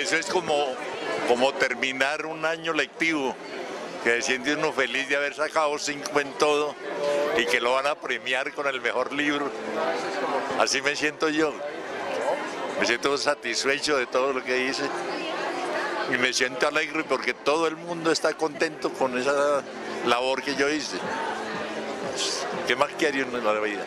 Eso es como, como terminar un año lectivo, que se siente uno feliz de haber sacado cinco en todo y que lo van a premiar con el mejor libro. Así me siento yo. Me siento satisfecho de todo lo que hice y me siento alegre porque todo el mundo está contento con esa labor que yo hice. ¿Qué más quiere uno en la vida?